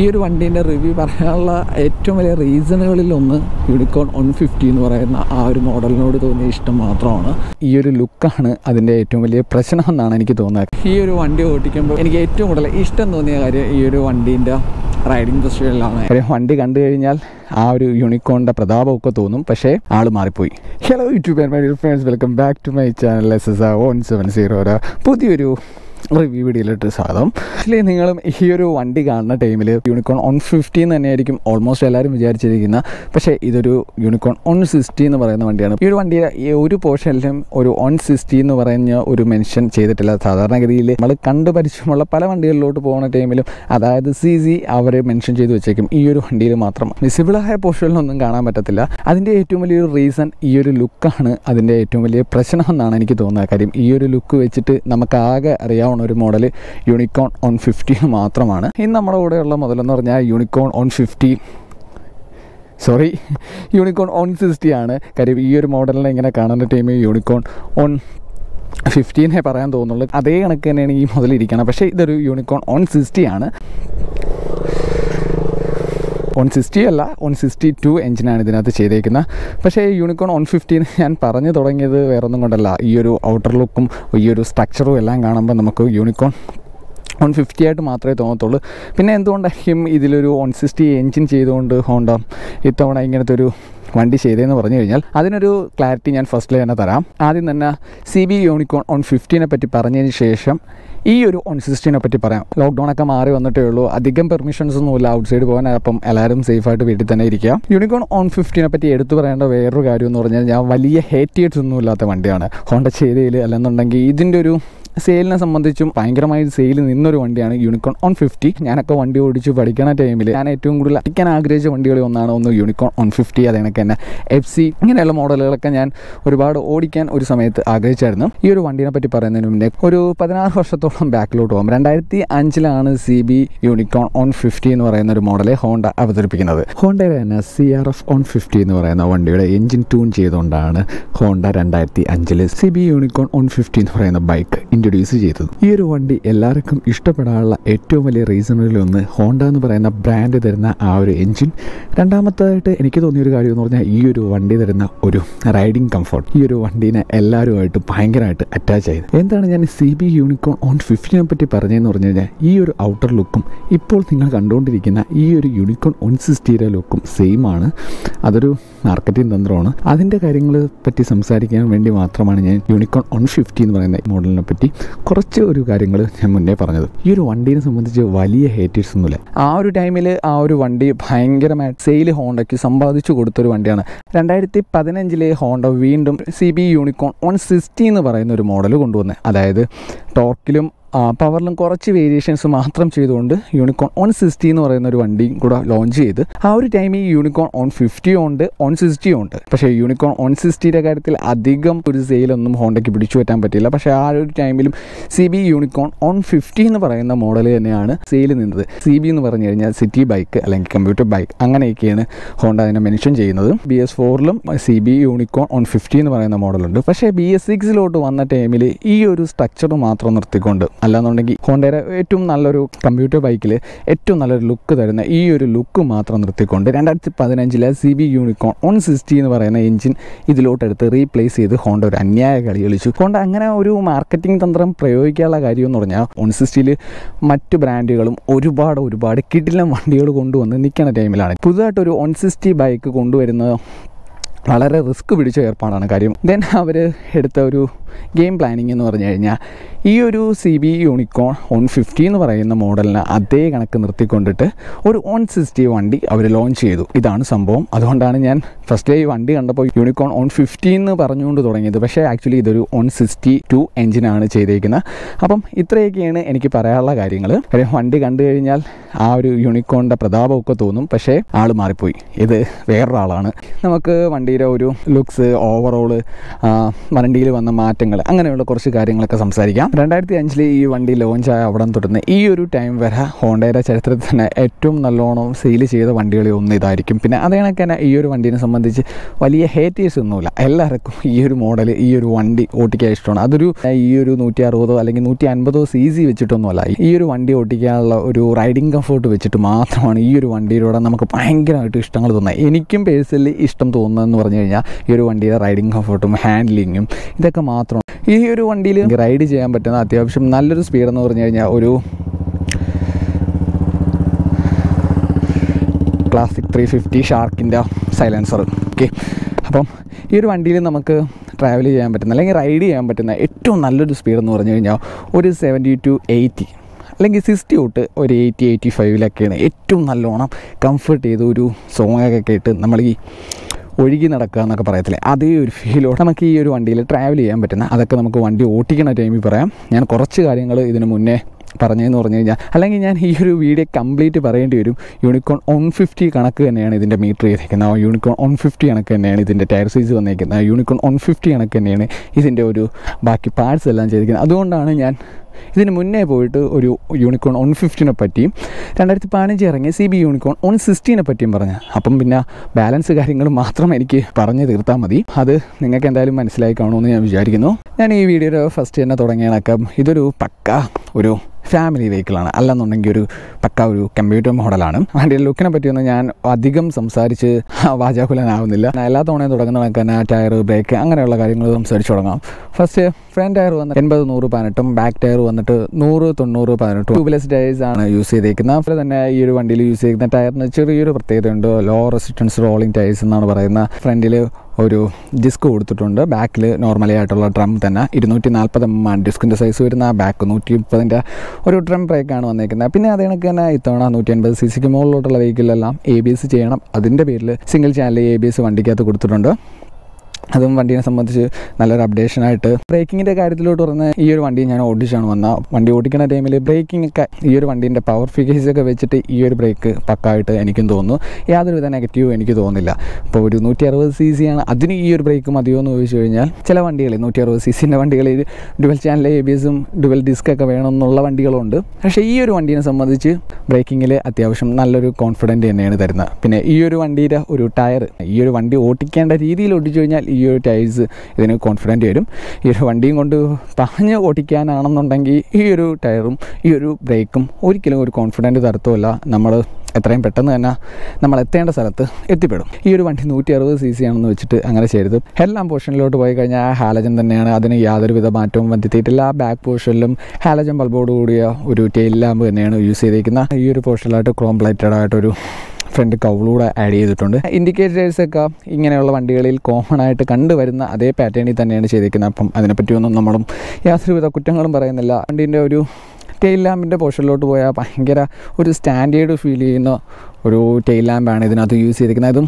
ഈ ഒരു വണ്ടീന്റെ റിവ്യൂ പറയാനുള്ള ഏറ്റവും വലിയ റീസണുകളിലൊന്ന് യൂണിക്കോൺ വൺ ഫിഫ്റ്റി എന്ന് പറയുന്ന ആ ഒരു മോഡലിനോട് തോന്നിയ ഇഷ്ടം മാത്രമാണ്. ഈ ഒരു ലുക്കാണ് അതിന്റെ ഏറ്റവും വലിയ പ്രശ്നം എന്നാണ് എനിക്ക് തോന്നുന്നത്. ഈ ഒരു വണ്ടി ഓടിക്കുമ്പോൾ എനിക്ക് ഏറ്റവും കൂടുതൽ ഇഷ്ടം തോന്നിയ കാര്യം ഈ ഒരു വണ്ടീന്റെ റൈഡിംഗ് ഫെസ്റ്റിവലിലാണ് ഒരു വണ്ടി കണ്ടു കഴിഞ്ഞാൽ ആ ഒരു യൂണിക്കോണിന്റെ പ്രതാപമൊക്കെ തോന്നും പക്ഷേ ആൾ മാറിപ്പോയി. Hello YouTube friends welcome back to my channel S S one seven zero പുതിയൊരു റിവ്യൂ വീഡിയോയിലിട്ട് സ്വാഗതം. ആക്ച്വലി നിങ്ങളും ഈ ഒരു വണ്ടി കാണുന്ന ടൈമിൽ യൂണിക്കോൺ വൺ ഫിഫ്റ്റി എന്ന് തന്നെയായിരിക്കും ഓൾമോസ്റ്റ് എല്ലാവരും വിചാരിച്ചിരിക്കുന്ന പക്ഷേ ഇതൊരു യൂണിക്കോൺ വൺ സിക്സ്റ്റി എന്ന് പറയുന്ന വണ്ടിയാണ്. ഈ ഒരു വണ്ടിയുടെ ഈ ഒരു പോർഷനിലും ഒരു വൺ സിക്സ്റ്റി എന്ന് പറഞ്ഞ ഒരു മെൻഷൻ ചെയ്തിട്ടില്ല. സാധാരണഗതിയിൽ നമ്മൾ കണ്ടു പരിചയമുള്ള പല വണ്ടികളിലോട്ട് പോകുന്ന ടൈമിലും അതായത് സി സി അവർ മെൻഷൻ ചെയ്ത് വെച്ചേക്കും. ഈ ഒരു വണ്ടിയിൽ മാത്രം. വിസിബിളായ പോർഷനിലൊന്നും കാണാൻ പറ്റത്തില്ല. അതിന്റെ ഏറ്റവും വലിയൊരു റീസൺ ഈ ഒരു ലുക്കാണ് അതിന്റെ ഏറ്റവും വലിയ പ്രശ്നം എന്നാണ് എനിക്ക് തോന്നുന്നത്. കാര്യം ഈ ഒരു ലുക്ക് വെച്ചിട്ട് നമുക്ക് ആകെ അറിയാവുന്ന ഒരു മോഡൽ യൂണിക്കോൺ ഓൺ ഫിഫ്റ്റി മാത്രമാണ്. ഇന്ന് നമ്മുടെ കൂടെയുള്ള മുതലെന്ന് പറഞ്ഞാൽ Unicorn one fifty sorry Unicorn one sixty ആണ്. കാര്യം ഈ ഒരു മോഡലിനെ ഇങ്ങനെ കാണുന്ന ടൈം യൂണിക്കോൺ ഓൺ ഫിഫ്റ്റീനെ പറയാൻ തോന്നുള്ളൂ. അതേ കണക്ക് തന്നെയാണ് ഈ മുതലിരിക്കണം പക്ഷേ ഇതൊരു യൂണിക്കോൺ ഓൺ സിക്സ്റ്റി ആണ്. വൺ സിക്സ്റ്റി അല്ല വൺ സിക്സ്റ്റി ടു എഞ്ചിനാണ് ഇതിനകത്ത് ചെയ്തേക്കുന്നത്. പക്ഷേ യൂണിക്കോൺ വൺ ഫിഫ്റ്റീൻ ഞാൻ പറഞ്ഞു തുടങ്ങിയത് വേറൊന്നും കൊണ്ടല്ല. ഈ ഒരു ഔട്ടർ ലുക്കും ഈ ഒരു സ്ട്രക്ചറും എല്ലാം കാണുമ്പോൾ നമുക്ക് യൂണിക്കോൺ വൺ ഫിഫ്റ്റി ആയിട്ട് മാത്രമേ തോന്നത്തുള്ളൂ. പിന്നെ എന്തുകൊണ്ടായിരിക്കും ഇതിലൊരു വൺ സിക്സ്റ്റി എഞ്ചിൻ ചെയ്തുകൊണ്ട് ഹോണ്ട ഇത്തവണ ഇങ്ങനത്തെ ഒരു വണ്ടി ചെയ്തതെന്ന് പറഞ്ഞു കഴിഞ്ഞാൽ അതിനൊരു ക്ലാരിറ്റി ഞാൻ ഫസ്റ്റിൽ തന്നെ തരാം. ആദ്യം തന്നെ സി ബി യൂണിക്കോൺ ഓൺ ഫിഫ്റ്റീനെ പറ്റി പറഞ്ഞതിന് ശേഷം ഈ ഒരു ഓൺ സിക്സ്റ്റീനെ പറ്റി പറയാം. ലോക്ക്ഡൗൺ ഒക്കെ മാറി വന്നിട്ടേ ഉള്ളൂ. അധികം പെർമിഷൻസ് ഒന്നുമില്ല ഔട്ട് സൈഡ് പോകാൻ അപ്പം എല്ലാവരും സേഫായിട്ട് വീട്ടിൽ തന്നെ ഇരിക്കുക യൂണിക്കോൺ ഓൺ ഫിഫ്റ്റീനെ പറ്റി എടുത്തു പറയേണ്ട വേറൊരു കാര്യം എന്ന് പറഞ്ഞാൽ ഞാൻ വലിയ ഹേറ്റിയേഴ്സ് ഒന്നും ഇല്ലാത്ത വണ്ടിയാണ്. ഹോണ്ട ചെയ്തതിൽ അല്ലെന്നുണ്ടെങ്കിൽ ഇതിന്റെ ഒരു സെയിലിനെ സംബന്ധിച്ചും ഭയങ്കരമായി സെയിൽ നിന്നൊരു വണ്ടിയാണ് യൂണിക്കോൺ ഓൺ ഫിഫ്റ്റി ഞാനൊക്കെ വണ്ടി ഓടിച്ച് പഠിക്കണ ടൈമിൽ ഞാൻ ഏറ്റവും കൂടുതൽ അടിക്കാൻ ആഗ്രഹിച്ച വണ്ടികളിൽ ഒന്നാണ് ഒന്ന് യൂണിക്കോൺ ഓൺ ഫിഫ്റ്റി അത് തന്നെ. എഫ് സി ഇങ്ങനെയുള്ള മോഡലുകളൊക്കെ ഞാൻ ഒരുപാട് ഓടിക്കാൻ ഒരു സമയത്ത് ആഗ്രഹിച്ചായിരുന്നു. ഈ ഒരു വണ്ടിനെ പറ്റി പറയുന്നതിന് മുന്നേ ഒരു പതിനാറ് വർഷത്തോളം ബാക്കിലോട്ട് പോകും. രണ്ടായിരത്തി അഞ്ചിലാണ് C B Unicorn one fifty എന്ന് പറയുന്ന ഒരു മോഡലെ ഹോണ്ട അവതരിപ്പിക്കുന്നത്. ഹോണ്ടയുടെ തന്നെ C R F one fifty എന്ന് പറയുന്ന വണ്ടിയുടെ എഞ്ചിൻ ട്യൂൺ ചെയ്തുകൊണ്ടാണ് ഹോണ്ട രണ്ടായിരത്തി അഞ്ചിൽ C B Unicorn one fifty എന്ന് പറയുന്ന ബൈക്ക് ഇൻട്രൊഡ്യൂസ് ചെയ്തത്. ഈ ഒരു വണ്ടി എല്ലാവർക്കും ഇഷ്ടപ്പെടാനുള്ള ഏറ്റവും വലിയ റീസണുകളിൽ ഒന്ന് ഹോണ്ട എന്ന് പറയുന്ന ബ്രാൻഡ് തരുന്ന ആ ഒരു എഞ്ചിൻ രണ്ടാമത്തേതായിട്ട് എനിക്ക് തോന്നിയ ഒരു കാര്യം എന്ന് പറഞ്ഞാൽ ഈ ഒരു വണ്ടി തരുന്ന ഒരു റൈഡിങ് കംഫർട്ട് ഈ ഒരു വണ്ടീനെ എല്ലാവരുമായിട്ട് ഭയങ്കരമായിട്ട് അറ്റാച്ച് ആയത്. എന്താണ് ഞാൻ സി ബി യൂണിക്കോൺ ഓൺ ഫിഫ്റ്റിനെ പറ്റി പറഞ്ഞതെന്ന് പറഞ്ഞു കഴിഞ്ഞാൽ ഈ ഒരു ഔട്ടർ ലുക്കും ഇപ്പോൾ നിങ്ങൾ കണ്ടുകൊണ്ടിരിക്കുന്ന ഈ ഒരു യൂണിക്കോൺ ഒൺ സിക്സ്റ്റിയുടെ ലുക്കും സെയിം ആണ്. അതൊരു മാർക്കറ്റിംഗ് തന്ത്രമാണ്. അതിന്റെ കാര്യങ്ങളെ പറ്റി സംസാരിക്കാൻ വേണ്ടി മാത്രമാണ് ഞാൻ യൂണിക്കോൺ വൺ ഫിഫ്റ്റി എന്ന് പറയുന്ന മോഡലിനെ പറ്റി കുറച്ച് ഒരു കാര്യങ്ങൾ ഞാൻ മുന്നേ പറഞ്ഞത്. ഈ ഒരു വണ്ടീനെ സംബന്ധിച്ച് വലിയ ഹേറ്റേഴ്സ് ഒന്നുമില്ല. ആ ഒരു ടൈമിൽ ആ ഒരു വണ്ടി ഭയങ്കരമായിട്ട് സെയിൽ ഹോണ്ടയ്ക്ക് സമ്പാദിച്ചു കൊടുത്തൊരു വണ്ടിയാണ്. രണ്ടായിരത്തി പതിനഞ്ചിലെ ഹോണ്ട വീണ്ടും C B Unicorn one sixty എന്ന് പറയുന്ന ഒരു മോഡൽ കൊണ്ടുവന്നത് അതായത് ടോർക്കിലും പവറിലും കുറച്ച് വേരിയേഷൻസ് മാത്രം ചെയ്തുകൊണ്ട് യൂണിക്കോൺ ഓൺ സിക്സ്റ്റി എന്ന് പറയുന്ന ഒരു വണ്ടിയും കൂടെ ലോഞ്ച് ചെയ്ത് ആ ഒരു ടൈമിൽ യൂണിക്കോൺ ഓൺ ഫിഫ്റ്റിയും ഉണ്ട് ഓൺ സിക്സ്റ്റിയും ഉണ്ട്. പക്ഷേ യൂണിക്കോൺ ഓൺ സിക്സ്റ്റിയുടെ കാര്യത്തിൽ അധികം ഒരു സെയിലൊന്നും ഹോണ്ടയ്ക്ക് പിടിച്ചു പറ്റാൻ പറ്റില്ല. പക്ഷേ ആ ഒരു ടൈമിലും C B Unicorn one fifty എന്ന് പറയുന്ന മോഡൽ തന്നെയാണ് സെയിൽ നിന്നത്. സി ബി എന്ന് പറഞ്ഞു കഴിഞ്ഞാൽ സിറ്റി ബൈക്ക് അല്ലെങ്കിൽ കമ്പ്യൂട്ടർ ബൈക്ക് അങ്ങനെയൊക്കെയാണ് ഹോണ്ട അതിനെ മെൻഷൻ ചെയ്യുന്നത്. B S ഫോറിലും C B Unicorn one fifty എന്ന് പറയുന്ന മോഡലുണ്ട് പക്ഷേ ബി എസ് സിക്സിലോട്ട് വന്ന ടൈമിൽ ഈ ഒരു സ്ട്രക്ചർ മാത്രം നിർത്തിക്കൊണ്ട് അല്ലാന്നുണ്ടെങ്കിൽ ഹോണ്ടയുടെ ഏറ്റവും നല്ലൊരു കമ്പ്യൂട്ടർ ബൈക്കിൽ ഏറ്റവും നല്ലൊരു ലുക്ക് തരുന്ന ഈ ഒരു ലുക്ക് മാത്രം നിർത്തിക്കൊണ്ട് രണ്ടായിരത്തി പതിനഞ്ചിലെ C B Unicorn one sixty എന്ന് പറയുന്ന എഞ്ചിൻ ഇതിലോട്ടെടുത്ത് റീപ്ലേസ് ചെയ്ത് ഹോണ്ട ഒരു അന്യായ കളി കളിച്ചു. ഹോണ്ട അങ്ങനെ ഒരു മാർക്കറ്റിംഗ് തന്ത്രം പ്രയോഗിക്കാനുള്ള കാര്യം എന്ന് പറഞ്ഞാൽ വൺ സിക്സ്റ്റിയിൽ മറ്റ് ബ്രാൻഡുകളും ഒരുപാട് ഒരുപാട് കിടിലം വണ്ടികൾ കൊണ്ടുവന്ന് നിൽക്കുന്ന ടൈമിലാണ് പുതുതായിട്ടൊരു വൺ സിക്സ്റ്റി ബൈക്ക് കൊണ്ടുവരുന്ന വളരെ റിസ്ക് പിടിച്ച ഏർപ്പാടാണ് കാര്യം. ദെൻ അവർ എടുത്ത ഒരു ഗെയിം പ്ലാനിങ് എന്ന് പറഞ്ഞു കഴിഞ്ഞാൽ ഈ ഒരു C B Unicorn one fifty എന്ന് പറയുന്ന മോഡലിന് അതേ കണക്ക് നിർത്തിക്കൊണ്ടിട്ട് ഒരു വൺ സിക്സ്റ്റി വണ്ടി അവർ ലോഞ്ച് ചെയ്തു. ഇതാണ് സംഭവം. അതുകൊണ്ടാണ് ഞാൻ ഫസ്റ്റ് ഈ വണ്ടി കണ്ടപ്പോൾ യൂണിക്കോൺ വൺ ഫിഫ്റ്റി എന്ന് പറഞ്ഞുകൊണ്ട് തുടങ്ങിയത്. പക്ഷേ ആക്ച്വലി ഇതൊരു വൺ സിക്സ്റ്റി ടു എഞ്ചിനാണ് ചെയ്തേക്കുന്നത്. അപ്പം ഇത്രയൊക്കെയാണ് എനിക്ക് പറയാനുള്ള കാര്യങ്ങൾ കാര്യം വണ്ടി കണ്ടു കഴിഞ്ഞാൽ ആ ഒരു യൂണിക്കോണിന്റെ പ്രതാപമൊക്കെ തോന്നും. പക്ഷേ ആൾ മാറിപ്പോയി. ഇത് വേറൊരാളാണ്. നമുക്ക് വണ്ടി വണ്ടിയുടെ ഒരു ലുക്സ് ഓവറോൾ വണ്ടിയിൽ വന്ന മാറ്റങ്ങൾ അങ്ങനെയുള്ള കുറച്ച് കാര്യങ്ങളൊക്കെ സംസാരിക്കാം. രണ്ടായിരത്തി അഞ്ചിൽ ഈ വണ്ടി ലോഞ്ചായ അവിടെ തുടർന്ന് ഈ ഒരു ടൈം വരെ ഹോണ്ടയുടെ ചരിത്രത്തിൽ തന്നെ ഏറ്റവും നല്ലോണം സെയിൽ ചെയ്ത വണ്ടികളിൽ ഒന്ന് ഇതായിരിക്കും. പിന്നെ അതേ തന്നെ ഈ ഒരു വണ്ടീനെ സംബന്ധിച്ച് വലിയ ഹേറ്റേഴ്സ് ഒന്നുമില്ല. എല്ലാവർക്കും ഈ ഒരു മോഡൽ ഈ ഒരു വണ്ടി ഓട്ടിക്കാൻ ഇഷ്ടമാണ്. അതൊരു ഈ ഒരു നൂറ്റി അറുപതോ അല്ലെങ്കിൽ നൂറ്റി അൻപതോ സി സി വെച്ചിട്ടൊന്നുമല്ല. ഈ ഒരു വണ്ടി ഓട്ടിക്കാനുള്ള ഒരു റൈഡിങ് കംഫർട്ട് വെച്ചിട്ട് മാത്രമാണ് ഈ ഒരു വണ്ടിയിലൂടെ നമുക്ക് ഭയങ്കരമായിട്ട് ഇഷ്ടങ്ങൾ തോന്നുന്നത്. എനിക്കും പേഴ്സണലി ഇഷ്ടം തോന്നുന്നതെന്ന് പറഞ്ഞു കഴിഞ്ഞാൽ ഈ ഒരു വണ്ടിയുടെ റൈഡിങ് കംഫർട്ടും ഹാൻഡ്ലിങ്ങും ഇതൊക്കെ മാത്രമാണ് ഈ ഒരു വണ്ടിയിൽ റൈഡ് ചെയ്യാൻ പറ്റുന്ന അത്യാവശ്യം നല്ലൊരു സ്പീഡ് എന്ന് പറഞ്ഞു കഴിഞ്ഞാൽ ഒരു ക്ലാസിക് ത്രീ ഫിഫ്റ്റി ഷാർക്കിന്റെ സൈലൻസർ ഓക്കെ അപ്പം ഈ ഒരു വണ്ടിയിൽ നമുക്ക് ട്രാവൽ ചെയ്യാൻ പറ്റുന്ന അല്ലെങ്കിൽ റൈഡ് ചെയ്യാൻ പറ്റുന്ന ഏറ്റവും നല്ലൊരു സ്പീഡ് എന്ന് പറഞ്ഞു കഴിഞ്ഞാൽ ഒരു സെവന്റി ടു എയ്റ്റി അല്ലെങ്കിൽ സിക്സ്റ്റി തൊട്ട് ഒരു എയ്റ്റി എയ്റ്റി ഫൈവിലൊക്കെയാണ് ഏറ്റവും നല്ലോണം കംഫർട്ട് ചെയ്ത് ഒരു സോങ്ങൊക്കെ കേട്ട് നമ്മൾ ഈ ഒഴുകി നടക്കുക എന്നൊക്കെ പറയത്തില്ലേ? അതേ ഒരു ഫീലോട് നമുക്ക് ഈ ഒരു വണ്ടിയിൽ ട്രാവൽ ചെയ്യാൻ പറ്റുന്ന അതൊക്കെ നമുക്ക് വണ്ടി ഓട്ടിക്കുന്ന ടൈമിൽ പറയാം. ഞാൻ കുറച്ച് കാര്യങ്ങൾ ഇതിന് മുന്നേ പറഞ്ഞതെന്ന് പറഞ്ഞു കഴിഞ്ഞാൽ അല്ലെങ്കിൽ ഞാൻ ഈ ഒരു വീഡിയോ കംപ്ലീറ്റ് പറയേണ്ടി വരും. യൂണിക്കോൺ ഒൺ ഫിഫ്റ്റി കണക്ക് തന്നെയാണ് ഇതിന്റെ മീറ്റർ ചെയ്തേക്കുന്നത്. യൂണിക്കോൺ ഒൺ ഫിഫ്റ്റി കണക്ക് തന്നെയാണ് ഇതിന്റെ ടയർ സൈസ് വന്നേക്കുന്നത്. യൂണിക്കോൺ ഒൺ ഫിഫ്റ്റി കണക്ക് തന്നെയാണ് ഇതിന്റെ ഒരു ബാക്കി പാർട്സ് എല്ലാം ചെയ്തിരിക്കുന്നത് അതുകൊണ്ടാണ് ഞാൻ ഇതിന് മുന്നേ പോയിട്ട് ഒരു യൂണിക്കോൺ ഒൺ ഫിഫ്റ്റീനെ പറ്റിയും രണ്ടായിരത്തി പതിനഞ്ച് ഇറങ്ങിയ സി ബി യൂണിക്കോൺ ഒൺ സിക്സ്റ്റീനെ പറ്റിയും പറഞ്ഞു. അപ്പം പിന്നെ ബാലൻസ് കാര്യങ്ങൾ മാത്രം എനിക്ക് പറഞ്ഞു തീർത്താൽ മതി. അത് നിങ്ങൾക്ക് എന്തായാലും മനസ്സിലായി കാണുമെന്ന് ഞാൻ വിചാരിക്കുന്നു. ഞാൻ ഈ വീഡിയോയുടെ ഫസ്റ്റ് തന്നെ തുടങ്ങിയതൊക്കെ ഇതൊരു പക്ക ഒരു ഫാമിലി വെഹിക്കിളാണ് അല്ലെന്നുണ്ടെങ്കിൽ ഒരു പക്ക ഒരു കമ്പ്യൂട്ടർ മോഡലാണ് വണ്ടിയുടെ ലുക്കിനെ പറ്റിയൊന്നും ഞാൻ അധികം സംസാരിച്ച് വാചാകുലനാവുന്നില്ല. എല്ലാ തവണയും തുടങ്ങുന്ന കണക്ക് ടയർ ബ്രേക്ക് അങ്ങനെയുള്ള കാര്യങ്ങൾ സംസാരിച്ച് തുടങ്ങാം. ഫസ്റ്റ് ഫ്രണ്ട് ടയർ വന്ന് എൺപത് നൂറ് പതിനെട്ടും ബാക്ക് ടയർ വന്നിട്ട് നൂറ് തൊണ്ണൂറ് പതിനെട്ട് ട്യൂബ്ലെസ് ടയേഴ്സ് ആണ് യൂസ് ചെയ്തേക്കുന്നത്. അതുപോലെ തന്നെ ഈ ഒരു വണ്ടിയിൽ യൂസ് ചെയ്യുന്ന ടയറിന് ചെറിയൊരു പ്രത്യേകതയുണ്ട്. ലോ റെസിസ്റ്റൻസ് റോളിംഗ് ടയേഴ്സ് എന്നാണ് പറയുന്നത് ഫ്രണ്ടിൽ ഒരു ഡിസ്ക് കൊടുത്തിട്ടുണ്ട്. ബാക്കിൽ നോർമലി ആയിട്ടുള്ള ഡ്രം തന്നെ. ഇരുന്നൂറ്റി നാൽപ്പത് എം ആണ് ഡിസ്കിന്റെ സൈസ് വരുന്ന ബാക്ക് നൂറ്റി മുപ്പതിന്റെ ഒരു ഡ്രം ബ്രേക്കാണ് വന്നേക്കുന്നത്. പിന്നെ അതേ കണക്ക് തന്നെ ഇത്തവണ നൂറ്റി അൻപത് സി സിക്ക് മുകളിലോട്ടുള്ള വെഹിക്കിളെല്ലാം എ ബി എസ് ചെയ്യണം. അതിന്റെ പേരിൽ single channel A B S വണ്ടിക്കകത്ത് കൊടുത്തിട്ടുണ്ട്. അതും വണ്ടീനെ സംബന്ധിച്ച് നല്ലൊരു അപ്ഡേഷനായിട്ട് ബ്രേക്കിങ്ങിന്റെ കാര്യത്തിലോട്ട് പറഞ്ഞ ഈ ഒരു വണ്ടി ഞാൻ ഓടിച്ചാണ് വന്ന വണ്ടി ഓടിക്കുന്ന ടൈമിൽ ബ്രേക്കിംഗ് ഒക്കെ ഈ ഒരു വണ്ടീന്റെ പവർ ഫിഗേഴ്സ് ഒക്കെ വെച്ചിട്ട് ഈ ഒരു ബ്രേക്ക് പക്കായിട്ട് എനിക്കും തോന്നുന്നു. യാതൊരുവിധ നെഗറ്റീവ് എനിക്ക് തോന്നുന്നില്ല. ഇപ്പോൾ ഒരു നൂറ്റി അറുപത് സി സി ആണ് അതിന് ഈ ഒരു ബ്രേക്ക് മതിയോ എന്ന് ചോദിച്ചു കഴിഞ്ഞാൽ ചില വണ്ടികൾ നൂറ്റി അറുപത് സി സിന്റെ വണ്ടികളിൽ ഡുവൽ ചാനൽ എ ബി എസും ഡുവൽ ഡിസ്ക് ഒക്കെ വേണമെന്നുള്ള വണ്ടികളുണ്ട്. പക്ഷേ ഈ ഒരു വണ്ടീനെ സംബന്ധിച്ച് ബ്രേക്കിങ്ങിൽ അത്യാവശ്യം നല്ലൊരു കോൺഫിഡന്റ് തന്നെയാണ് തരുന്നത്. പിന്നെ ഈ ഒരു വണ്ടിയുടെ ഒരു ടയർ ഈ ഒരു വണ്ടി ഓട്ടിക്കേണ്ട രീതിയിൽ ഓടിച്ചു കഴിഞ്ഞാൽ ഈ ഒരു ടയേഴ്സ് ഇതിന് കോൺഫിഡന്റ് വരും. ഈ ഒരു വണ്ടിയും കൊണ്ട് പറഞ്ഞ് ഓടിക്കാനാണെന്നുണ്ടെങ്കിൽ ഈ ഒരു ടയറും ഈ ഒരു ബ്രേക്കും ഒരിക്കലും ഒരു കോൺഫിഡന്റ് തരത്തുമല്ല. നമ്മൾ എത്രയും പെട്ടെന്ന് തന്നെ നമ്മൾ എത്തേണ്ട സ്ഥലത്ത് എത്തിപ്പെടും. ഈ ഒരു വണ്ടി നൂറ്റി അറുപത് സി സി ആണെന്ന് വെച്ചിട്ട് അങ്ങനെ ചെയ്തു എല്ലാം പോർഷനിലോട്ട് പോയി കഴിഞ്ഞാൽ ആ ഹാലജൻ തന്നെയാണ്. അതിന് യാതൊരുവിധ മാറ്റവും വന്നെത്തിയിട്ടില്ല ആ ബാക്ക് പോർഷനിലും ഹാലജൻ ബൾബോട് കൂടിയ ഒരു ടെയിൽ ലാമ്പ് തന്നെയാണ് യൂസ് ചെയ്തിരിക്കുന്നത് ഈ ഒരു പോർഷനിലായിട്ട് ക്രോം പ്ലേറ്റഡ് ആയിട്ടൊരു ഫ്രണ്ട് കൗളൂടെ ആഡ് ചെയ്തിട്ടുണ്ട്. ഇൻഡിക്കേറ്റേഴ്സ് ഒക്കെ ഇങ്ങനെയുള്ള വണ്ടികളിൽ കോമൺ ആയിട്ട് കണ്ടുവരുന്ന അതേ പാറ്റേണിൽ തന്നെയാണ് ചെയ്തിരിക്കുന്നത്. അപ്പം അതിനെപ്പറ്റിയൊന്നും നമ്മളും യാതൊരുവിധ കുറ്റങ്ങളും പറയുന്നില്ല. വണ്ടീന്റെ ഒരു ടെയിൽ ലാമ്പിന്റെ പോർഷനിലോട്ട് പോയാൽ ഭയങ്കര ഒരു സ്റ്റാൻഡേർഡ് ഫീൽ ചെയ്യുന്ന ഒരു ടെയിൽ ലാമ്പാണ് ഇതിനകത്ത് യൂസ് ചെയ്തിരിക്കുന്നത്. അതും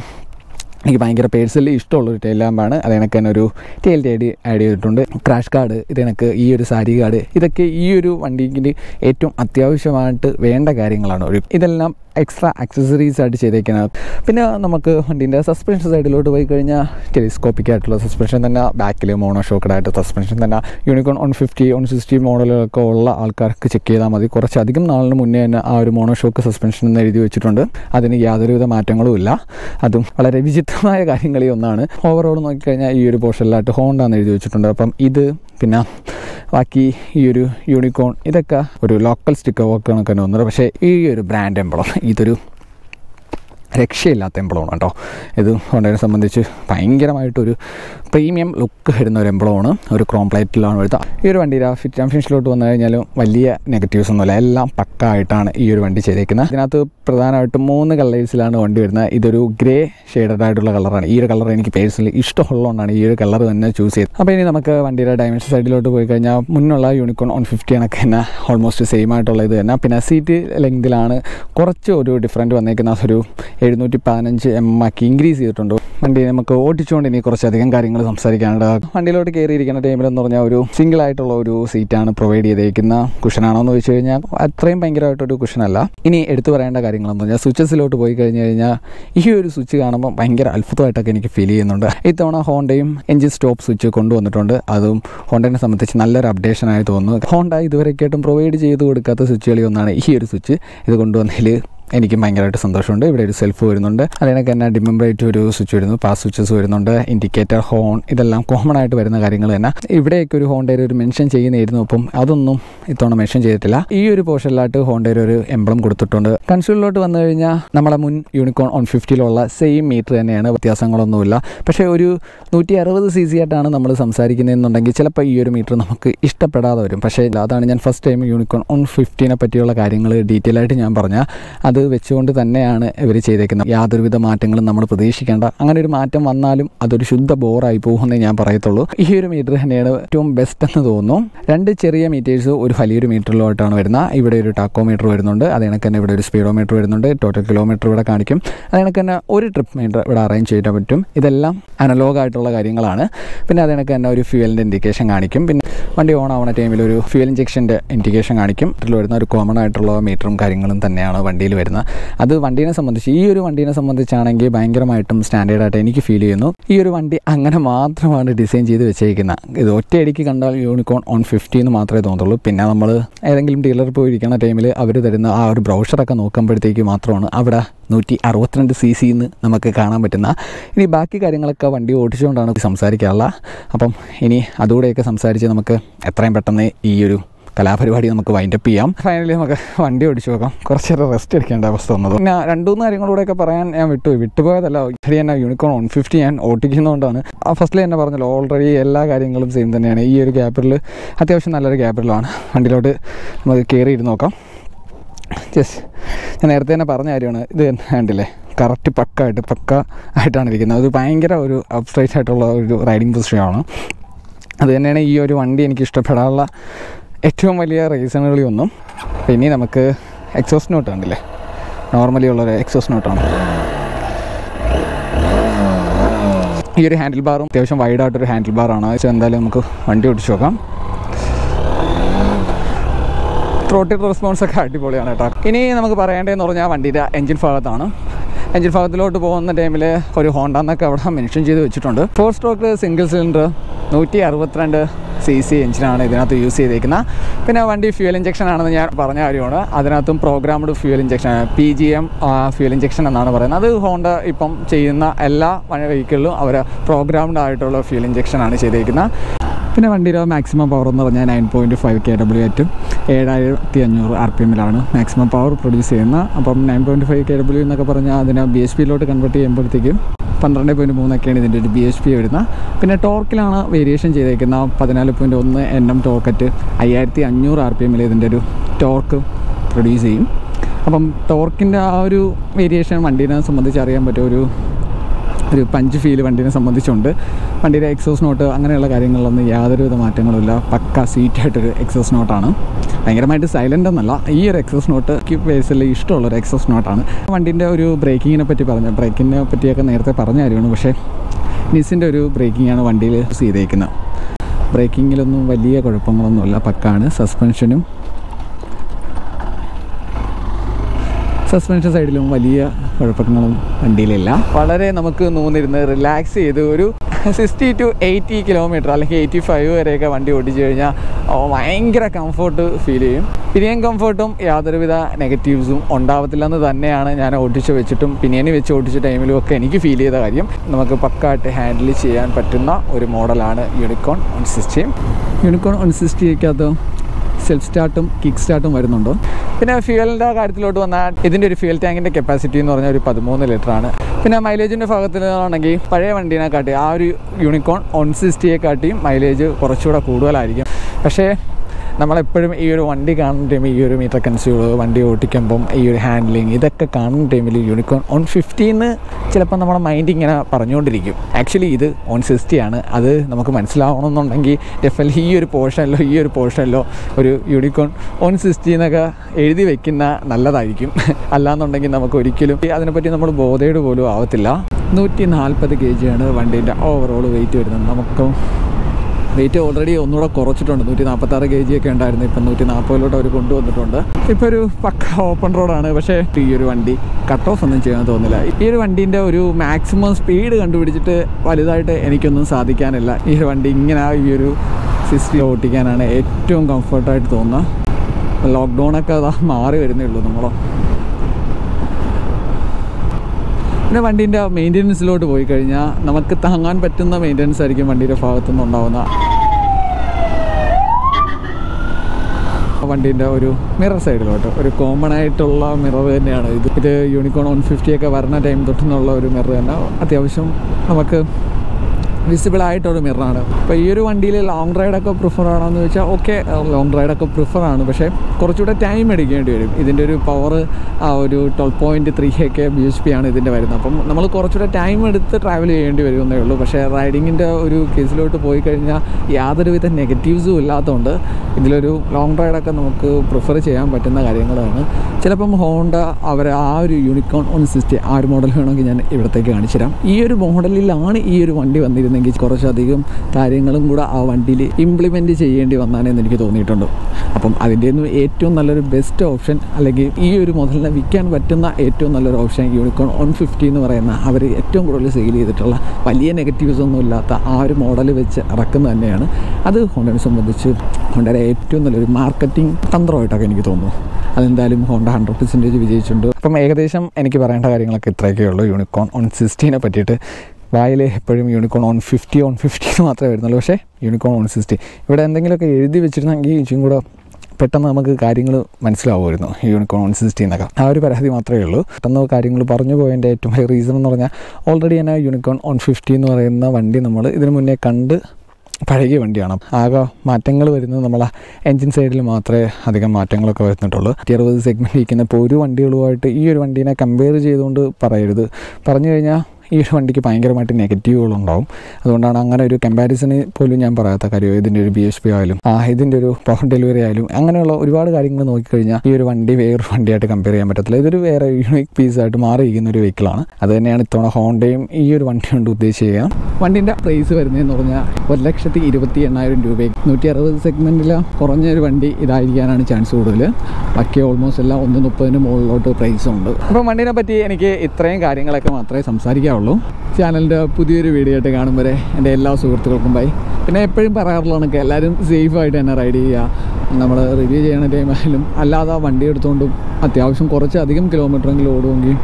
എനിക്ക് ഭയങ്കര പേഴ്സണലി ഇഷ്ടമുള്ളൊരു ടെയിൽ ലാമ്പാണ് അത് തന്നെ ഒരു ടെയിൽ ടേഡ് ആഡ് ചെയ്തിട്ടുണ്ട്. ക്രാഷ് കാർഡ് ഇത് ഈ ഒരു സാരി കാർഡ് ഇതൊക്കെ ഈ ഒരു വണ്ടിക്ക് ഏറ്റവും അത്യാവശ്യമായിട്ട് വേണ്ട കാര്യങ്ങളാണ്. ഒരു ഇതെല്ലാം എക്സ്ട്രാ ആക്സസറീസ് ആയിട്ട് ചെയ്തേക്കുന്നത്. പിന്നെ നമുക്ക് വണ്ടീന്റെ സസ്പെൻഷൻ സൈഡിലോട്ട് പോയി കഴിഞ്ഞാൽ ടെലിസ്കോപ്പിക് ആയിട്ടുള്ള സസ്പെൻഷൻ തന്നെ ബാക്കിൽ മോണോ ആയിട്ട് സസ്പെൻഷൻ തന്നെ. Unicorn one fifty one sixty മോഡലുകളൊക്കെ ഉള്ള ആൾക്കാർക്ക് ചെക്ക് ചെയ്താൽ മതി. കുറച്ചധികം നാളിന് മുന്നേ തന്നെ ആ ഒരു മോണോ ഷോക്ക് സസ്പെൻഷൻ എന്ന് എഴുതി വെച്ചിട്ടുണ്ട്. അതിന് യാതൊരുവിധ മാറ്റങ്ങളും ഇല്ല. അതും വളരെ വിചിത്രമായ കാര്യങ്ങളിൽ ഒന്നാണ്. ഓവറോൾ നോക്കിക്കഴിഞ്ഞാൽ ഈ ഒരു പോർഷനിലായിട്ട് ഹോണ്ട എന്ന് എഴുതി വെച്ചിട്ടുണ്ട്. അപ്പം ഇത് പിന്നെ ബാക്കി ഈ ഒരു യൂണിക്കോൺ ഇതൊക്കെ ഒരു ലോക്കൽ സ്റ്റിക്കർ വർക്ക് കണക്ക് തന്നെ പക്ഷേ ഈ ഒരു ബ്രാൻഡ് എംബ്ലം ഇതൊരു രക്ഷയില്ലാത്ത എംബ്ലമാണ് കേട്ടോ ഇത് ഹോണ്ടയെ സംബന്ധിച്ച് ഭയങ്കരമായിട്ടൊരു പ്രീമിയം ലുക്ക് വരുന്ന ഒരു എംബ്ലമാണ് ഒരു ക്രോം പ്ലേറ്റിലാണ് വരുത്തുക ഈ ഒരു വണ്ടിയുടെ ഫിറ്റ് ആൻഡ് ഫിനിഷിലോട്ട് വന്നു കഴിഞ്ഞാലും വലിയ നെഗറ്റീവ്സ് ഒന്നുമില്ല. എല്ലാം പക്ക ആയിട്ടാണ് ഈ ഒരു വണ്ടി ചെയ്തേക്കുന്നത്. ഇതിനകത്ത് പ്രധാനമായിട്ടും മൂന്ന് കളേഴ്സിലാണ് വണ്ടി വരുന്നത്. ഇതൊരു ഗ്രേ ഷെയ്ഡഡ് ആയിട്ടുള്ള കളറാണ് ഈ ഒരു കളർ എനിക്ക് പേഴ്സണലി ഇഷ്ടമുള്ളതുകൊണ്ടാണ് ഈ ഒരു കളർ തന്നെ ചൂസ് ചെയ്തത്. അപ്പോൾ ഇനി നമുക്ക് വണ്ടിയുടെ ഡയമെൻഷൻ സൈഡിലോട്ട് പോയി കഴിഞ്ഞാൽ മുന്നുള്ള യൂണിക്കോൺ വൺ ഫിഫ്റ്റി കണക്ക് തന്നെ ഓൾമോസ്റ്റ് സെയിം ആയിട്ടുള്ള ഇത് തന്നെ. പിന്നെ സീറ്റ് ലെങ്തിലാണ് കുറച്ച് ഒരു ഡിഫറന്റ് വന്നേക്കുന്ന ഒരു എഴുന്നൂറ്റി പതിനഞ്ച് എം ആക്കി ഇൻക്രീസ് ചെയ്തിട്ടുണ്ട്. വണ്ടി നമുക്ക് ഓടിച്ചുകൊണ്ട് ഇനി കുറച്ചധികം കാര്യങ്ങൾ സംസാരിക്കാനുണ്ട്. വണ്ടിയിലോട്ട് കയറിയിരിക്കുന്ന ടൈമിൽ എന്ന് പറഞ്ഞാൽ ഒരു സിംഗിൾ ആയിട്ടുള്ള ഒരു സീറ്റാണ് പ്രൊവൈഡ് ചെയ്തേക്കുന്ന കുഷനാണോ എന്ന് ചോദിച്ചു കഴിഞ്ഞാൽ അത്രയും ഭയങ്കരമായിട്ടൊരു കുഷനല്ല. ഇനി എടുത്തു പറയേണ്ട കാര്യങ്ങളെന്ന് പറഞ്ഞാൽ സ്വിച്ചസിലോട്ട് പോയി കഴിഞ്ഞ് കഴിഞ്ഞാൽ ഈ ഒരു സ്വിച്ച് കാണുമ്പോൾ ഭയങ്കര അത്ഭുതമായിട്ടൊക്കെ എനിക്ക് ഫീൽ ചെയ്യുന്നുണ്ട്. ഇത്തവണ ഹോണ്ടയും എഞ്ചിൻ സ്റ്റോപ്പ് സ്വിച്ച് കൊണ്ടുവന്നിട്ടുണ്ട്. അതും ഹോണ്ടനെ സംബന്ധിച്ച് നല്ലൊരു അപ്ഡേഷൻ ആയി തോന്നുന്നു. ഹോണ്ട ഇതുവരെയൊക്കെയായിട്ടും പ്രൊവൈഡ് ചെയ്ത് കൊടുക്കാത്ത സ്വിച്ചുകളിൽ ഒന്നാണ് ഈ ഒരു സ്വിച്ച് ഇത് കൊണ്ടുവന്നതിൽ എനിക്കും ഭയങ്കരമായിട്ട് സന്തോഷമുണ്ട്. ഇവിടെ ഒരു സെൽഫ് വരുന്നുണ്ട്. അതിനൊക്കെ തന്നെ ഡിമെമ്പറേറ്റ് ഒരു സ്വിച്ച് വരുന്നു. പാസ് സ്വിച്ചസ് വരുന്നുണ്ട്. ഇൻഡിക്കേറ്റർ ഹോൺ ഇതെല്ലാം കോമൺ ആയിട്ട് വരുന്ന കാര്യങ്ങൾ തന്നെ. ഇവിടെയൊക്കെ ഒരു ഹോണ്ടയിൽ ഒരു മെൻഷൻ ചെയ്യുന്നതായിരുന്നു. അപ്പം അതൊന്നും ഇത്തവണ മെൻഷൻ ചെയ്തിട്ടില്ല. ഈ ഒരു പോർഷനിലായിട്ട് ഹോണ്ടയിൽ ഒരു എംബ്ലം കൊടുത്തിട്ടുണ്ട്. കൺസ്യൂളിലോട്ട് വന്നു കഴിഞ്ഞാൽ നമ്മളെ മുൻ യൂണിക്കോൺ ഓൺ ഫിഫ്റ്റിയിലുള്ള സെയിം മീറ്റർ തന്നെയാണ്. വ്യത്യാസങ്ങളൊന്നുമില്ല. പക്ഷേ ഒരു നൂറ്റി അറുപത് സി സി ആയിട്ടാണ് നമ്മൾ സംസാരിക്കുന്നതെന്നുണ്ടെങ്കിൽ ചിലപ്പോൾ ഈ ഒരു മീറ്റർ നമുക്ക് ഇഷ്ടപ്പെടാതെ വരും. പക്ഷേ അതാണ് ഞാൻ ഫസ്റ്റ് ടൈം യൂണിക്കോൺ ഓൺ ഫിഫ്റ്റീനെ പറ്റിയുള്ള കാര്യങ്ങൾ ഡീറ്റെയിൽ ആയിട്ട് ഞാൻ പറഞ്ഞ. അത് വെച്ചുകൊണ്ട് തന്നെയാണ് ഇവർ ചെയ്തേക്കുന്നത്. യാതൊരുവിധ മാറ്റങ്ങളും നമ്മൾ പ്രതീക്ഷിക്കേണ്ട. അങ്ങനെ ഒരു മാറ്റം വന്നാലും അതൊരു ശുദ്ധ ബോറായി പോകുമെന്നേ ഞാൻ പറയത്തുള്ളൂ. ഈ ഒരു മീറ്റർ തന്നെയാണ് ഏറ്റവും ബെസ്റ്റ് എന്ന് തോന്നുന്നു. രണ്ട് ചെറിയ മീറ്റേഴ്സ് ഒരു വലിയൊരു മീറ്ററിലോട്ടാണ് വരുന്നത് ഇവിടെ ഒരു ടാക്കോ മീറ്റർ വരുന്നുണ്ട്. അത് കണക്ക് തന്നെ ഇവിടെ ഒരു സ്പീഡോ മീറ്റർ വരുന്നുണ്ട്. ടോട്ടൽ കിലോമീറ്റർ ഇവിടെ കാണിക്കും. അത് കണക്ക് തന്നെ ഒരു ട്രിപ്പ് മീറ്റർ ഇവിടെ അറേഞ്ച് ചെയ്യാൻ പറ്റും. ഇതെല്ലാം അനലോഗ് ആയിട്ടുള്ള കാര്യങ്ങളാണ്. പിന്നെ അത് കണക്ക് തന്നെ ഒരു ഫ്യൂവലിന്റെ ഇൻഡിക്കേഷൻ കാണിക്കും. പിന്നെ വണ്ടി ഓൺ ആവുന്ന ടൈമിൽ ഒരു ഫ്യൂവൽ ഇഞ്ചക്ഷന്റെ ഇൻഡിക്കേഷൻ കാണിക്കും. ഇതിൽ വരുന്ന ഒരു കോമൺ ആയിട്ടുള്ള മീറ്ററും കാര്യങ്ങളും തന്നെയാണ് വണ്ടിയിൽ വരുന്നത് അത് വണ്ടീനെ സംബന്ധിച്ച് ഈ ഒരു വണ്ടീനെ സംബന്ധിച്ചാണെങ്കിൽ ഭയങ്കരമായിട്ടും സ്റ്റാൻഡേർഡായിട്ട് എനിക്ക് ഫീൽ ചെയ്യുന്നു. ഈ ഒരു വണ്ടി അങ്ങനെ മാത്രമാണ് ഡിസൈൻ ചെയ്ത് വെച്ചേക്കുന്നത് ഇത് ഒറ്റയടിക്ക് കണ്ടാൽ യൂണിക്കോൺ ഓൺ ഫിഫ്റ്റി എന്ന് മാത്രമേ തോന്നുള്ളൂ. പിന്നെ നമ്മൾ ഏതെങ്കിലും ഡീലറിൽ പോയി ഇരിക്കുന്ന ടൈമിൽ അവർ തരുന്ന ആ ഒരു ബ്രൗഷറൊക്കെ നോക്കുമ്പോഴത്തേക്ക് മാത്രമാണ് അവിടെ നൂറ്റി അറുപത്തിരണ്ട് സി സി എന്ന് നമുക്ക് കാണാൻ പറ്റുന്ന. ഇനി ബാക്കി കാര്യങ്ങളൊക്കെ വണ്ടി ഓടിച്ചുകൊണ്ടാണ് സംസാരിക്കാറുള്ള അപ്പം ഇനി അതുകൂടെയൊക്കെ സംസാരിച്ച് നമുക്ക് എത്രയും പെട്ടെന്ന് ഈ ഒരു കലാപരിപാടി നമുക്ക് വൈൻഡപ്പ് ചെയ്യാം. ഫൈനലി നമുക്ക് വണ്ടി ഓടിച്ചു നോക്കാം കുറച്ചേരം റെസ്റ്റ് എടുക്കേണ്ട അവസ്ഥ വന്നത്. പിന്നെ രണ്ട് മൂന്ന് കാര്യങ്ങളൂടെയൊക്കെ പറയാൻ ഞാൻ വിട്ടു വിട്ടുപോയതല്ല ഓൾറെഡി എന്നെ യൂണിക്കോൺ വൺ ഫിഫ്റ്റി ഞാൻ ഓട്ടിക്കുന്നതുകൊണ്ടാണ് ആ ഫസ്റ്റിൽ തന്നെ പറഞ്ഞല്ലോ ഓൾറെഡി എല്ലാ കാര്യങ്ങളും സെയിം തന്നെയാണ്. ഈ ഒരു ക്യാപിറ്റൽ അത്യാവശ്യം നല്ലൊരു ക്യാപിറ്റലാണ് വണ്ടിയിലോട്ട് നമുക്ക് കയറി ഇരുന്ന് നോക്കാം. ജസ്റ്റ് ഞാൻ നേരത്തെ തന്നെ പറഞ്ഞ കാര്യമാണ്. ഇത് കണ്ടില്ലേ? കറക്റ്റ് പക്ക ആയിട്ട് പക്ക ആയിട്ടാണ് ഇരിക്കുന്നത്. അത് ഭയങ്കര ഒരു അപ്സ്ട്രൈറ്റ് ആയിട്ടുള്ള ഒരു റൈഡിങ് പൊസിഷനാണ് അത് തന്നെയാണ് ഈ ഒരു വണ്ടി എനിക്ക് ഇഷ്ടപ്പെടാനുള്ള ഏറ്റവും വലിയ റീസണുകളിൽ ഒന്നും. പിന്നെ നമുക്ക് എക്സോസ് നോട്ട് കണ്ടില്ലേ? നോർമലി ഉള്ളൊരു എക്സോസ് നോട്ടാണ് ഈ ഒരു ഹാൻഡിൽ ബാറും അത്യാവശ്യം വൈഡായിട്ടൊരു ഹാൻഡിൽ ബാറാണ് എന്തായാലും നമുക്ക് വണ്ടി ഓടിച്ചു നോക്കാം. ത്രോട്ടിൽ റെസ്പോൺസ് ഒക്കെ അടിപൊളിയാണ് കേട്ടോ. ഇനി നമുക്ക് പറയേണ്ടതെന്ന് പറഞ്ഞാൽ വണ്ടിയുടെ എൻജിൻ ഭാഗത്താണ്. എഞ്ചിൻ ഭാഗത്തിലോട്ട് പോകുന്ന ടൈമിൽ ഒരു ഹോണ്ട എന്നൊക്കെ അവിടെ മെൻഷൻ ചെയ്ത് വെച്ചിട്ടുണ്ട്. ഫോർ സ്ട്രോക്ക് സിംഗിൾ സിലിണ്ടർ നൂറ്റി അറുപത്തിരണ്ട് സി സി എഞ്ചിനാണ് ഇതിനകത്ത് യൂസ് ചെയ്തേക്കുന്നത് പിന്നെ വണ്ടി ഫ്യൂൽ ഇഞ്ചക്ഷൻ ആണെന്ന് ഞാൻ പറഞ്ഞ കാര്യമാണ്. അതിനകത്തും programmed fuel injection P G M fuel injection എന്നാണ് പറയുന്നത്. അത് ഹോണ്ട ഇപ്പം ചെയ്യുന്ന എല്ലാ വെഹിക്കിളിലും അവർ പ്രോഗ്രാംഡ് ആയിട്ടുള്ള ഫ്യൂൽ ഇഞ്ചക്ഷനാണ് ചെയ്തേക്കുന്നത് പിന്നെ വണ്ടിയുടെ മാക്സിമം പവർ എന്ന് പറഞ്ഞാൽ nine point five K W എറ്റും ഏഴായിരത്തി അഞ്ഞൂറ് ആർ പി എമ്മിലാണ് മാക്സിമം പവർ പ്രൊഡ്യൂസ് ചെയ്യുന്ന. അപ്പം nine point five K W എന്നൊക്കെ പറഞ്ഞാൽ അതിനെ ബി എച്ച് പിയിലോട്ട് കൺവേർട്ട് ചെയ്യുമ്പോഴത്തേക്കും പന്ത്രണ്ട് പോയിന്റ് മൂന്നൊക്കെയാണ് ഇതിന്റെ ഒരു ബി എച്ച് പി വരുന്നത് പിന്നെ ടോർക്കിലാണ് വേരിയേഷൻ ചെയ്തേക്കുന്നത് പതിനാല് പോയിന്റ് ഒന്ന് എൻ എം ടോർക്കറ്റ് അയ്യായിരത്തി അഞ്ഞൂറ് ആർ പി എമ്മിൽ ഇതിന്റെ ഒരു ടോർക്ക് പ്രൊഡ്യൂസ് ചെയ്യും. അപ്പം ടോർക്കിന്റെ ആ ഒരു വേരിയേഷൻ വണ്ടീനെ സംബന്ധിച്ച് അറിയാൻ പറ്റും. ഒരു ഒരു പഞ്ച് ഫീൽ വണ്ടീനെ സംബന്ധിച്ചുണ്ട്. വണ്ടിയുടെ എക്സോസ് നോട്ട് അങ്ങനെയുള്ള കാര്യങ്ങളിലൊന്നും യാതൊരുവിധ മാറ്റങ്ങളുമില്ല. പക്ക സീറ്റായിട്ടൊരു എക്സോസ് നോട്ടാണ് ഭയങ്കരമായിട്ട് സൈലന്റ് എന്നല്ല. ഈ ഒരു എക്സോസ് നോട്ട് ബേസിൽ ഇഷ്ടമുള്ളൊരു എക്സോസ് നോട്ടാണ് വണ്ടീന്റെ ഒരു ബ്രേക്കിങ്ങിനെ പറ്റി പറഞ്ഞു ബ്രേക്കിങ്ങിനെ പറ്റിയൊക്കെ നേരത്തെ പറഞ്ഞ കാര്യമാണ് പക്ഷേ നിസിന്റെ ഒരു ബ്രേക്കിങ്ങാണ് വണ്ടിയിൽ യൂസ് ചെയ്തേക്കുന്നത്. ബ്രേക്കിങ്ങിലൊന്നും വലിയ കുഴപ്പങ്ങളൊന്നുമില്ല. പക്കാണ്. സസ്പെൻഷനും സസ്പെൻഷൻ സൈഡിലും വലിയ കുഴപ്പങ്ങളും വണ്ടിയിലില്ല. വളരെ നമുക്ക് നൂന്നിരുന്ന് റിലാക്സ് ചെയ്ത് ഒരു സിക്സ്റ്റി ടു എയ്റ്റി കിലോമീറ്റർ അല്ലെങ്കിൽ എയ്റ്റി ഫൈവ് വരെയൊക്കെ വണ്ടി ഓടിച്ചു കഴിഞ്ഞാൽ ഭയങ്കര കംഫർട്ട് ഫീൽ ചെയ്യും. പിന്നെയും കംഫർട്ടും യാതൊരുവിധ നെഗറ്റീവ്സും ഉണ്ടാവത്തില്ലെന്ന് തന്നെയാണ് ഞാൻ ഓടിച്ച് വെച്ചിട്ടും പിന്നെയും വെച്ച് ഓടിച്ച ടൈമിലും ഒക്കെ എനിക്ക് ഫീൽ ചെയ്ത കാര്യം. നമുക്ക് പക്കായിട്ട് ഹാൻഡിൽ ചെയ്യാൻ പറ്റുന്ന ഒരു മോഡലാണ് Unicorn one sixty Unicorn one സിക്സ്റ്റിക്കകത്ത് self സ്റ്റാർട്ടും കിക്ക് സ്റ്റാർട്ടും വരുന്നുണ്ട്? പിന്നെ ഫ്യൂവലിന്റെ കാര്യത്തിലോട്ട് വന്നാൽ ഇതിന്റെ ഒരു ഫ്യൂൽ ടാങ്കിന്റെ കപ്പാസിറ്റി എന്ന് പറഞ്ഞാൽ ഒരു പതിമൂന്ന് ലിറ്ററാണ്. പിന്നെ മൈലേജിന്റെ ഭാഗത്തിലാണെങ്കിൽ പഴയ വണ്ടീനെ കാട്ടി ആ ഒരു യൂണിക്കോൺ വൺ സിക്സ്റ്റിയെ കാട്ടിയും മൈലേജ് കുറച്ചുകൂടെ കൂടുതലായിരിക്കും. പക്ഷേ നമ്മളെപ്പോഴും ഈ ഒരു വണ്ടി കാണുന്ന ടൈമിൽ ഈ ഒരു മീറ്റർ കൺസ്യൂമർ വണ്ടി ഓടിക്കുമ്പം ഈ ഒരു ഹാൻഡ്ലിങ് ഇതൊക്കെ കാണുന്ന ടൈമിൽ യൂണിക്കോൺ ഓൺ ഫിഫ്റ്റീന്ന് ചിലപ്പോൾ നമ്മുടെ മൈൻഡ് ഇങ്ങനെ പറഞ്ഞുകൊണ്ടിരിക്കും. ആക്ച്വലി ഇത് ഓൺ സിക്സ്റ്റിയാണ് അത് നമുക്ക് മനസ്സിലാവണമെന്നുണ്ടെങ്കിൽ ഡെഫിനറ്റ്ലി ഈ ഒരു പോർഷനിലോ ഈ ഒരു പോർഷനിലോ ഒരു യൂണിക്കോൺ ഓൺ സിക്സ്റ്റി എന്നൊക്കെ എഴുതി വെക്കുന്ന നല്ലതായിരിക്കും. അല്ലാന്നുണ്ടെങ്കിൽ നമുക്ക് ഒരിക്കലും അതിനെപ്പറ്റി നമ്മൾ ബോധേഡ് പോലും ആവത്തില്ല. നൂറ്റി നാൽപ്പത് കെ ജിയാണ് വണ്ടീന്റെ ഓവറോൾ വെയിറ്റ് വരുന്നത്. നമുക്ക് വെയിറ്റ് ഓൾറെഡി ഒന്നുകൂടെ കുറച്ചിട്ടുണ്ട്. നൂറ്റി നാൽപ്പത്താറ് കെ ജി ഒക്കെ ഉണ്ടായിരുന്നു. ഇപ്പം നൂറ്റി നാൽപ്പതിലോട്ട് അവർ കൊണ്ടുവന്നിട്ടുണ്ട്. ഇപ്പോൾ ഒരു പക്ക ഓപ്പൺ റോഡാണ് പക്ഷേ ഈ ഒരു വണ്ടി കട്ട് ഓഫ് ഒന്നും ചെയ്യാൻ തോന്നില്ല. ഈ ഒരു വണ്ടീന്റെ ഒരു മാക്സിമം സ്പീഡ് കണ്ടുപിടിച്ചിട്ട് വലുതായിട്ട് എനിക്കൊന്നും സാധിക്കാനില്ല. ഈ ഒരു വണ്ടി ഇങ്ങനെ ഈ ഒരു സിസ്റ്റിൽ ഓട്ടിക്കാനാണ് ഏറ്റവും കംഫർട്ടായിട്ട് തോന്നുന്നത് ലോക്ക്ഡൗണൊക്കെ അതാ മാറി വരുന്നേ ഉള്ളൂ നമ്മളോ. പിന്നെ വണ്ടീന്റെ മെയിന്റെനൻസിലോട്ട് പോയി കഴിഞ്ഞാൽ നമുക്ക് താങ്ങാൻ പറ്റുന്ന മെയിന്റെനൻസ് ആയിരിക്കും വണ്ടിയുടെ ഭാഗത്തുനിന്ന് ഉണ്ടാവുന്ന വണ്ടീന്റെ ഒരു മിറർ സൈഡിലോട്ട്. ഒരു കോമൺ ആയിട്ടുള്ള മിറർ തന്നെയാണ്. ഇത് ഇത് യൂണിക്കോൺ വൺ ഫിഫ്റ്റിയൊക്കെ വരുന്ന ടൈം തൊട്ടുന്നുള്ള ഒരു മിറർ തന്നെ. അത്യാവശ്യം നമുക്ക് വിസിബിൾ ആയിട്ടൊരു മിററാണ് അപ്പോൾ ഈ ഒരു വണ്ടിയിൽ ലോങ് റൈഡൊക്കെ പ്രിഫർ ആണോന്ന് ചോദിച്ചാൽ ഓക്കെ ലോങ് റൈഡൊക്കെ പ്രിഫർ ആണ്. പക്ഷേ കുറച്ചുകൂടെ ടൈം എടുക്കേണ്ടി വരും. ഇതിന്റെ ഒരു പവർ ആ ഒരു ട്വൽവ് പോയിന്റ് ത്രീ ഒക്കെ ബി എച്ച് പി ആണ് ഇതിന്റെ വരുന്നത്. അപ്പം നമ്മൾ കുറച്ചുകൂടെ ടൈം എടുത്ത് ട്രാവൽ ചെയ്യേണ്ടി വരുമെന്നേ ഉള്ളൂ. പക്ഷേ റൈഡിങ്ങിന്റെ ഒരു കേസിലോട്ട് പോയി കഴിഞ്ഞാൽ യാതൊരുവിധ നെഗറ്റീവ്സും ഇല്ലാത്തതുകൊണ്ട് ഇതിലൊരു ലോങ് റൈഡൊക്കെ നമുക്ക് പ്രിഫർ ചെയ്യാൻ പറ്റുന്ന കാര്യങ്ങളാണ്. ചിലപ്പം ഹോണ്ട അവർ ആ ഒരു യൂണിക്കോൺ ഒൺ സിസ്റ്റി ആ ഒരു മോഡൽ വേണമെങ്കിൽ ഞാൻ ഇവിടത്തേക്ക് കാണിച്ചു തരാം ഈ ഒരു മോഡലിലാണ് ഈ ഒരു വണ്ടി വന്നിരുന്നെങ്കിൽ കുറച്ചധികം കാര്യങ്ങളും കൂടെ ആ വണ്ടിയിൽ ഇംപ്ലിമെന്റ് ചെയ്യേണ്ടി വന്നാണെന്ന് എനിക്ക് തോന്നിയിട്ടുണ്ട്. അപ്പം അതിന്റെ ഒന്നും ഏറ്റവും നല്ലൊരു ബെസ്റ്റ് ഓപ്ഷൻ അല്ലെങ്കിൽ ഈ ഒരു മുതലിനെ വിൽക്കാൻ പറ്റുന്ന ഏറ്റവും നല്ലൊരു ഓപ്ഷൻ യൂണിക്കോൺ വൺ ഫിഫ്റ്റി എന്ന് പറയുന്ന അവർ ഏറ്റവും കൂടുതൽ സെയിൽ ചെയ്തിട്ടുള്ള വലിയ നെഗറ്റീവ്സ് ഒന്നും ഇല്ലാത്ത ആ ഒരു മോഡൽ വെച്ച് ഇറക്കുന്നത് തന്നെയാണ്. അത് ഹോണ്ടനെ സംബന്ധിച്ച് ഹോണ്ടയുടെ ഏറ്റവും നല്ലൊരു മാർക്കറ്റിംഗ് തന്ത്രമായിട്ടൊക്കെ എനിക്ക് തോന്നുന്നു. അതെന്തായാലും ഹോണ്ട ഹൺഡ്രഡ് പെർസെന്റേജ് വിജയിച്ചിട്ടുണ്ട്. അപ്പം ഏകദേശം എനിക്ക് പറയേണ്ട കാര്യങ്ങളൊക്കെ ഇത്രയൊക്കെ ഉള്ളൂ യൂണിക്കോൺ വൺ സിക്സ്റ്റീനെ പറ്റിയിട്ട് വായിൽ എപ്പോഴും Unicorn one fifty one fifty മാത്രമേ വരുന്നുള്ളൂ. പക്ഷേ യൂണിക്കോൺ ഓൺ സിക്സ്റ്റി ഇവിടെ എന്തെങ്കിലുമൊക്കെ എഴുതി വെച്ചിരുന്നെങ്കിൽ ഇച്ചും കൂടെ പെട്ടെന്ന് നമുക്ക് കാര്യങ്ങൾ മനസ്സിലാവുമായിരുന്നു. യൂണിക്കോൺ ഓൺ സിക്സ്റ്റി എന്നൊക്കെ. ആ ഒരു പരാതി മാത്രമേ ഉള്ളൂ. പെട്ടെന്ന് കാര്യങ്ങൾ പറഞ്ഞു പോയതിന്റെ ഏറ്റവും വലിയ റീസൺ എന്ന് പറഞ്ഞാൽ ഓൾറെഡി തന്നെ യൂണിക്കോൺ ഓൺ ഫിഫ്റ്റി എന്ന് പറയുന്ന വണ്ടി നമ്മൾ ഇതിനു മുന്നേ കണ്ട് പഴകിയ വണ്ടിയാണ്. ആകെ മാറ്റങ്ങൾ വരുന്നത് നമ്മളെ എൻജിൻ സൈഡിൽ മാത്രമേ അധികം മാറ്റങ്ങളൊക്കെ വരുന്നിട്ടുള്ളൂ. അറുപത് സെഗ്മെന്റ് ഇരിക്കുന്ന ഇപ്പോൾ ഒരു വണ്ടികളുമായിട്ട് ഈ ഒരു വണ്ടീനെ കമ്പയർ ചെയ്തുകൊണ്ട് പറയരുത്. പറഞ്ഞു കഴിഞ്ഞാൽ ഈ ഒരു വണ്ടിക്ക് ഭയങ്കരമായിട്ട് നെഗറ്റീവുകളുണ്ടാവും അതുകൊണ്ടാണ് അങ്ങനെ ഒരു കമ്പാരിസന് പോലും ഞാൻ പറയാത്ത കാര്യം. ഇതിന്റെ ഒരു ബി എച്ച് പി ആയാലും ഇതിന്റെ ഒരു പവർ ഡെലിവറി ആയാലും അങ്ങനെയുള്ള ഒരുപാട് കാര്യങ്ങൾ നോക്കിക്കഴിഞ്ഞാൽ ഈ ഒരു വണ്ടി വേറൊരു വണ്ടിയായിട്ട് കമ്പയർ ചെയ്യാൻ പറ്റത്തില്ല. ഇതൊരു വേറെ യൂണിക് പീസായിട്ട് മാറിയിരിക്കുന്ന ഒരു വെഹിക്കിളാണ് അത് തന്നെയാണ് ഇത്തവണ ഹോണ്ടയും ഈ ഒരു വണ്ടി കൊണ്ട് ഉദ്ദേശിക്കുക. വണ്ടിന്റെ പ്രൈസ് വരുന്നതെന്ന് പറഞ്ഞാൽ ഒരു ലക്ഷത്തി ഇരുപത്തി എണ്ണായിരം രൂപയും നൂറ്റി അറുപത് സെഗ്മെന്റിൽ കുറഞ്ഞൊരു വണ്ടി ഇതായിരിക്കാനാണ് ചാൻസ് കൂടുതൽ ബാക്കി ഓൾമോസ്റ്റ് എല്ലാം ഒന്ന് മുപ്പതിന് മുകളിലോട്ട് പ്രൈസ് ഉണ്ട്. അപ്പോൾ വണ്ടിനെ പറ്റി എനിക്ക് ഇത്രയും കാര്യങ്ങളൊക്കെ മാത്രമേ സംസാരിക്കാവുള്ളൂ. ചാനലിന്റെ പുതിയൊരു വീഡിയോ ആയിട്ട് കാണും വരെ എന്റെ എല്ലാ സുഹൃത്തുക്കൾക്കും ബൈ പിന്നെ എപ്പോഴും പറയാറുള്ള കണക്ക് എല്ലാവരും സേഫായിട്ട് തന്നെ റൈഡ് ചെയ്യുക. നമ്മൾ റിവ്യൂ ചെയ്യണ ടൈമായാലും അല്ലാതെ വണ്ടി എടുത്തുകൊണ്ടും അത്യാവശ്യം കുറച്ച് അധികം കിലോമീറ്ററെങ്കിലും ഓടുമെങ്കിൽ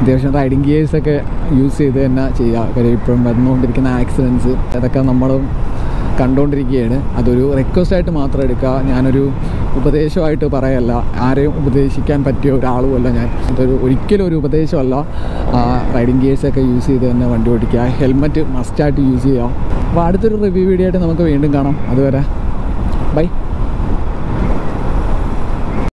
അത്യാവശ്യം റൈഡിങ് ഗിയേഴ്സൊക്കെ യൂസ് ചെയ്ത് തന്നെ ചെയ്യുക. കാര്യം ഇപ്പോഴും വന്നുകൊണ്ടിരിക്കുന്ന ആക്സിഡൻസ് അതൊക്കെ നമ്മളും കണ്ടുകൊണ്ടിരിക്കുകയാണ് അതൊരു റിക്വസ്റ്റായിട്ട് മാത്രം എടുക്കുക. ഞാനൊരു ഉപദേശമായിട്ട് പറയല്ല. ആരെയും ഉപദേശിക്കാൻ പറ്റിയ ഒരാളുമല്ല ഞാൻ. ഇതൊരു ഒരിക്കലും ഒരു ഉപദേശമല്ല. റൈഡിങ് ഗിയേഴ്സൊക്കെ യൂസ് ചെയ്ത് തന്നെ വണ്ടി ഓടിക്കുക. ഹെൽമറ്റ് മസ്റ്റായിട്ട് യൂസ് ചെയ്യുക അപ്പോൾ അടുത്തൊരു റിവ്യൂ വീഡിയോ ആയിട്ട് നമുക്ക് വീണ്ടും കാണാം. അതുവരെ ബൈ